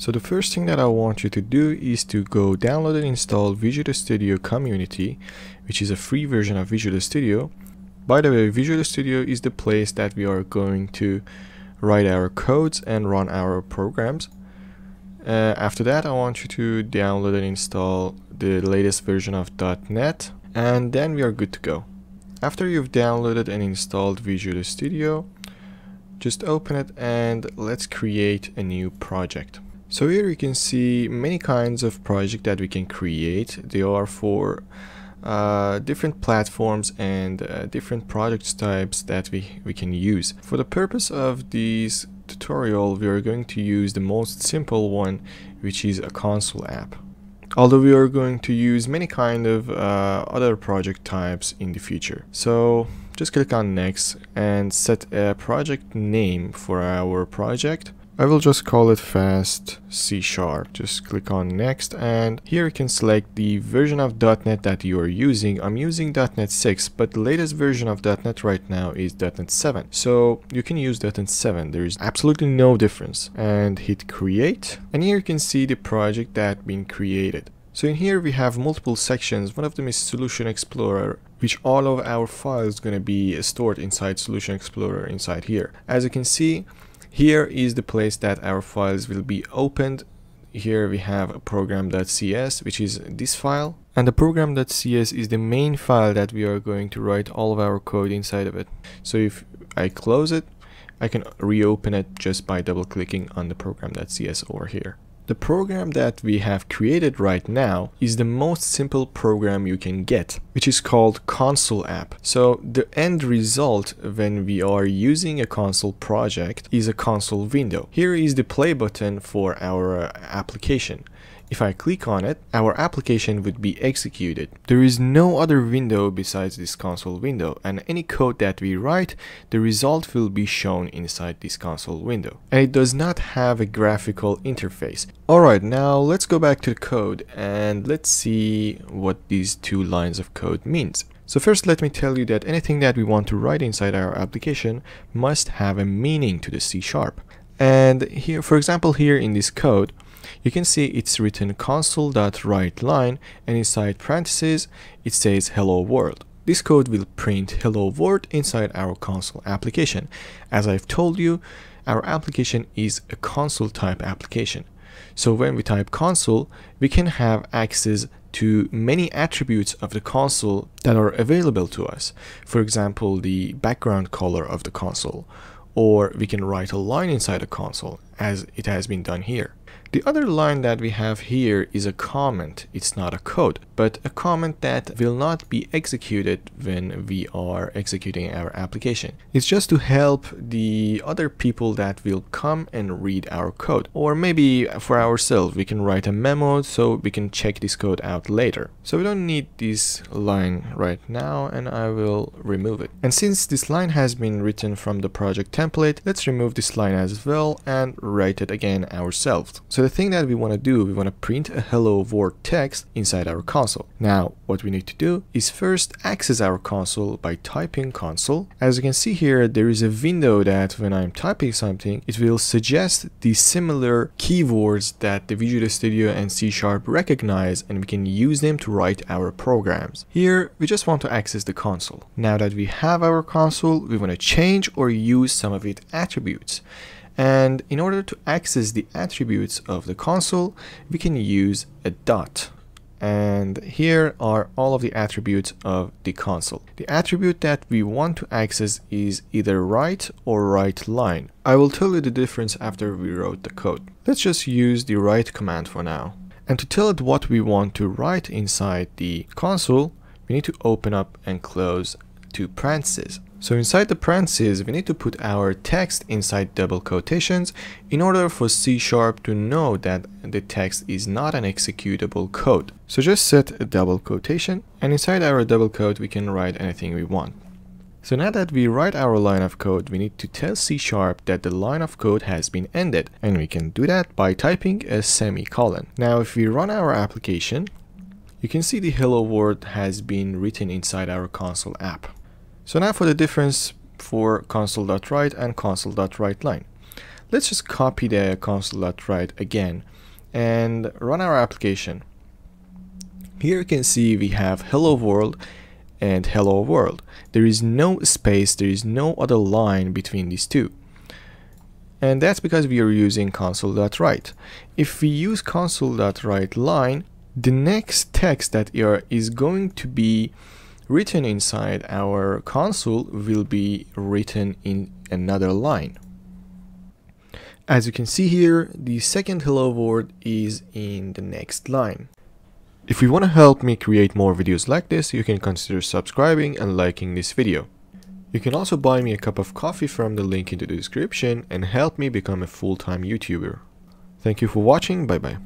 So the first thing that I want you to do is to go download and install Visual Studio Community, which is a free version of Visual Studio. By the way, Visual Studio is the place that we are going to write our codes and run our programs. Uh, after that, I want you to download and install the latest version of .NET, and then we are good to go. After you've downloaded and installed Visual Studio, just open it and let's create a new project. So here you can see many kinds of project that we can create. They are for uh, different platforms and uh, different project types that we, we can use. For the purpose of this tutorial, we are going to use the most simple one, which is a console app. Although we are going to use many kind of uh, other project types in the future. So just click on next and set a project name for our project. I will just call it fast C sharp. Just click on next and here you can select the version of .NET that you are using. I'm using .NET 6 but the latest version of .NET right now is .NET 7. So you can use .NET 7. There is absolutely no difference. And hit create and here you can see the project that been created. So in here we have multiple sections. One of them is Solution Explorer, which all of our files going to be stored inside Solution Explorer inside here. As you can see, here is the place that our files will be opened. Here we have a program.cs, which is this file. And the program.cs is the main file that we are going to write all of our code inside of it. So if I close it, I can reopen it just by double clicking on the program.cs over here. The program that we have created right now is the most simple program you can get, which is called console app. So the end result when we are using a console project is a console window. Here is the play button for our uh, application. If I click on it, our application would be executed. There is no other window besides this console window and any code that we write, the result will be shown inside this console window. And it does not have a graphical interface. Alright, now let's go back to the code and let's see what these two lines of code means. So first let me tell you that anything that we want to write inside our application must have a meaning to the C sharp. And here, for example, here in this code, you can see it's written console.writeLine and inside parentheses it says hello world. This code will print hello world inside our console application. As I've told you, our application is a console type application. So when we type console, we can have access to many attributes of the console that are available to us. For example, the background color of the console, or we can write a line inside the console as it has been done here. The other line that we have here is a comment. It's not a code, but a comment that will not be executed when we are executing our application. It's just to help the other people that will come and read our code. Or maybe for ourselves, we can write a memo so we can check this code out later. So we don't need this line right now and I will remove it. And since this line has been written from the project template, let's remove this line as well and write it again ourselves. So the thing that we want to do, we want to print a hello world text inside our console. Now, what we need to do is first access our console by typing console. As you can see here, there is a window that when I'm typing something, it will suggest the similar keywords that the Visual Studio and C Sharp recognize and we can use them to write our programs. Here, we just want to access the console. Now that we have our console, we want to change or use some of its attributes. And in order to access the attributes of the console, we can use a dot. And here are all of the attributes of the console. The attribute that we want to access is either write or write line. I will tell you the difference after we wrote the code. Let's just use the write command for now. And to tell it what we want to write inside the console, we need to open up and close two parentheses. So inside the parentheses, we need to put our text inside double quotations in order for C Sharp to know that the text is not an executable code. So just set a double quotation and inside our double quote we can write anything we want. So now that we write our line of code, we need to tell C Sharp that the line of code has been ended and we can do that by typing a semicolon. Now if we run our application, you can see the hello world has been written inside our console app. So now for the difference for console.write and console.writeLine. Let's just copy the console.write again and run our application. Here you can see we have hello world and hello world. There is no space, there is no other line between these two. And that's because we are using console.write. If we use console.write line, the next text that is going to be written inside our console will be written in another line. As you can see here, the second hello world is in the next line. If you want to help me create more videos like this, you can consider subscribing and liking this video. You can also buy me a cup of coffee from the link in the description and help me become a full-time YouTuber. Thank you for watching, bye bye.